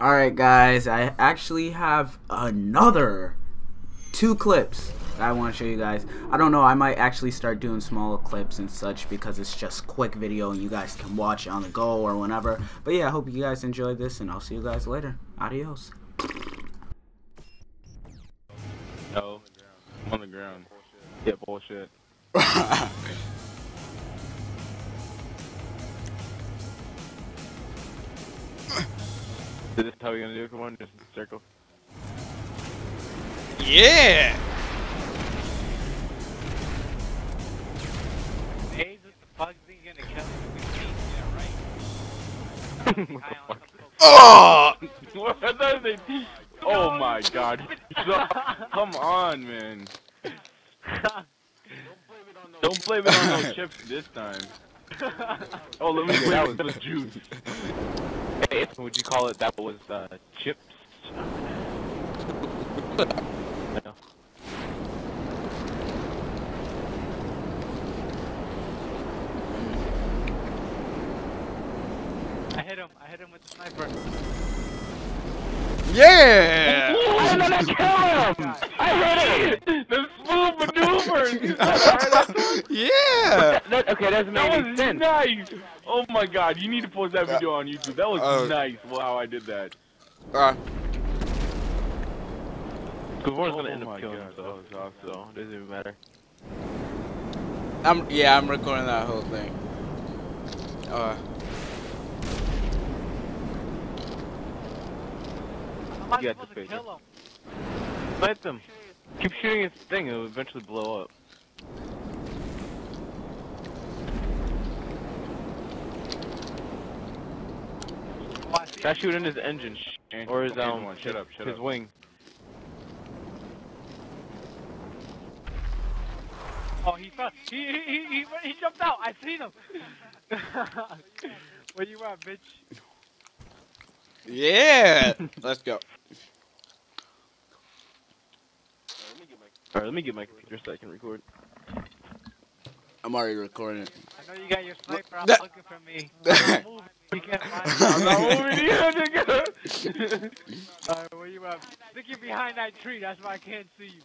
Alright guys, I actually have another two clips that I want to show you guys. I don't know, I might actually start doing small clips and such because it's just quick video and you guys can watch it on the go or whenever. But yeah, I hope you guys enjoyed this and I'll see you guys later. Adios. No, I'm on the ground. Yeah, bullshit. Is this how we gonna do it? Come on, just circle. Yeah! Hey, what the fuck is he gonna kill me with me? Yeah, right. High on ah! some coke. Oh! What are they? Oh my god. Come on, man. Don't blame it on those chips this time. Oh, let me get that was the juice. Hey, would you call it that was uh, chips? No. I hit him. I hit him with the sniper. Yeah! I did not kill him! I hit it! The smooth maneuvers! yeah! That, okay, that's that was nice. Oh my god, you need to post that video on YouTube. That was Oh. nice. Wow, I did that. Uh, Gavor's gonna gonna end end up up killing killing himself, himself, so it doesn't even matter. I'm yeah, I'm recording that whole thing. Uh, How am I You got supposed the to picture. kill him? Let them. Keep shooting his thing, it'll eventually blow up. Oh, I see Try shooting his engine. Or his, um, shut up, shut his up. wing. Oh, he fell. He, he, he, he, he jumped out. I seen him. Where you at, bitch? yeah! Let's go. Alright, let me get my computer so I can record. I'm already recording it. I know you got your sniper out looking for me. I'm not moving. You can't find me. I'm not moving either, nigga! Alright, where you at? Think you're behind that tree. That's why I can't see you.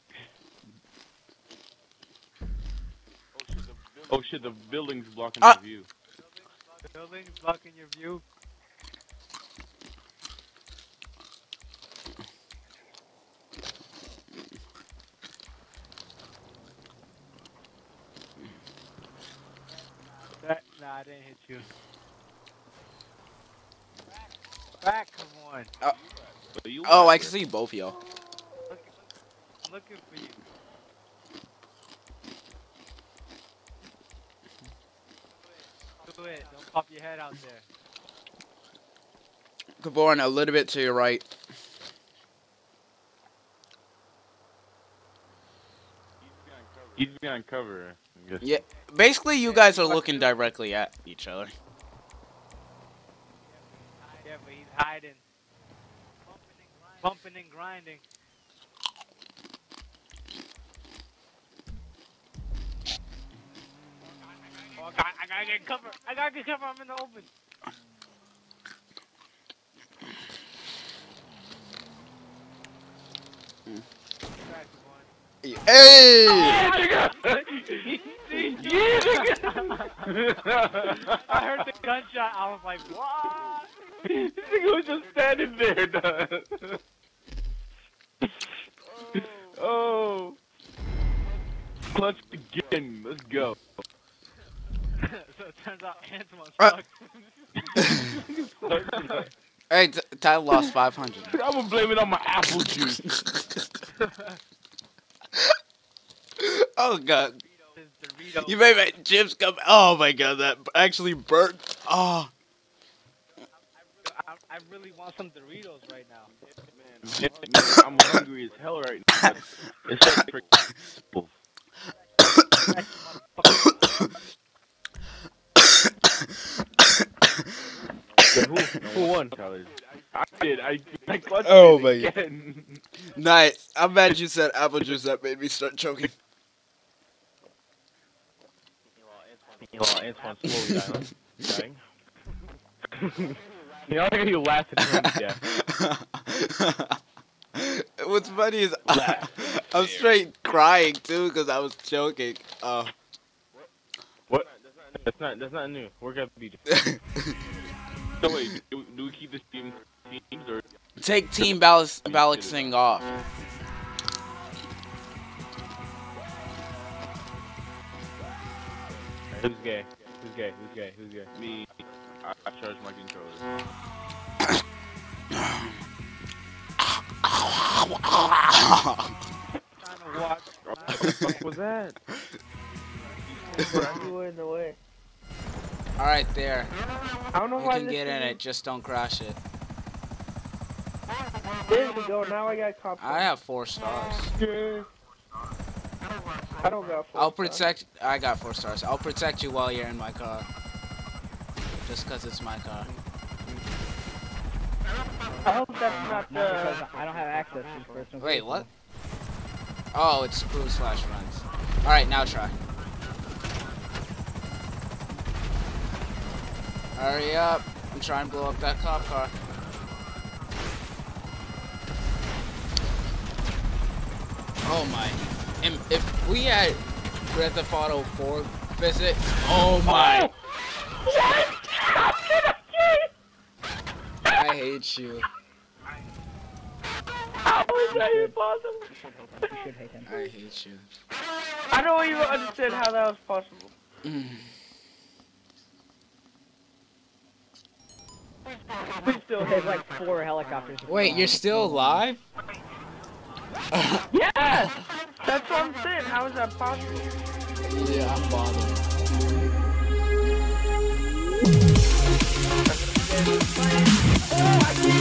oh shit, the building's blocking Ah. my view. The building's blocking your view. That, nah, I didn't hit you. Back, come on. Oh. So you Oh, I can see both of y'all. I'm looking for you. Do it. Don't pop your head out there. Kavorn, a little bit to your right. He's behind cover. I guess. Yeah, basically you guys are looking directly at each other. Yeah, but he's hiding. Bumping and grinding. Oh, I, got, I gotta get cover. I gotta get cover. I'm in the open. Back, come on. Hey! I heard the gunshot. I was like, what? this nigga was just standing there, dog. oh. Clutch again. Let's go. so it turns out Antoine Uh, sucks. Hey, T- Ty lost 500. I'm gonna blame it on my apple juice. Oh god. You made my chips come. Oh my god, that actually burnt. Oh. I, I really want some Doritos right now. Man, man, I'm hungry as hell right now. It's so freaking- who, who won? I did. I, I clutched Oh it my again. Nice. I'm mad you said apple juice. That made me start choking. Well, Antoine slowly dying. dying. You know, you laugh at him to death. What's funny is I'm straight crying too because I was joking. Oh. What? That's not. That's not new. We're gonna be. So wait, do, do we keep this team teams or? take team balance balancing off. Who's gay? Who's gay? Who's gay? Who's gay? Me. I, I charge my controller. Trying to. What the fuck was that? You were in the way. All right, there. I don't know You why can get in it. Just don't crash it. There we go. Now I got caught. I have four stars. I don't got. Four I'll stars. protect. I got four stars. I'll protect you while you're in my car. Just cause it's my car. I hope that's not the. I don't have access to personal. Wait, what? Oh, it's crew slash runs. All right, now try. Hurry up! I'm trying to blow up that cop car. Oh my! And if we had Grand Theft Auto 4 physics, oh my! I hate you. How is that even possible? You should hate him. I hate you. I don't even understand how that was possible. Mm. We still have like four helicopters. Wait, you're still alive? Yes! That's what I'm saying. How is that possible? Yeah, I'm bothered. Oh,